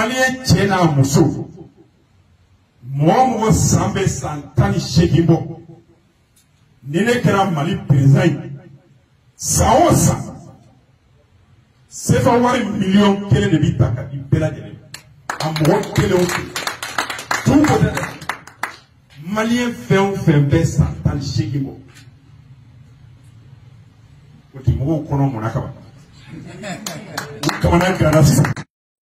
maliyɛn cɛ n'a muso mɔgɔ mɔgɔ san bɛ san tan ni seegin bɔ ni ne kɛra mali perezan ye san o san sefa wari miliyɔn kelen de bɛ ta ka di bɛɛ lajɛlen a mɔgɔ kelen o kelen tu ko tɛ dɛ maliyɛn fɛn o fɛn bɛ san tan ni seegin bɔ o tɛ mɔgɔw kɔnɔ mɔna kama u kamana ganna sisan.